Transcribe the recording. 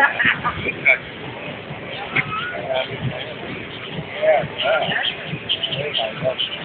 Yeah, yeah.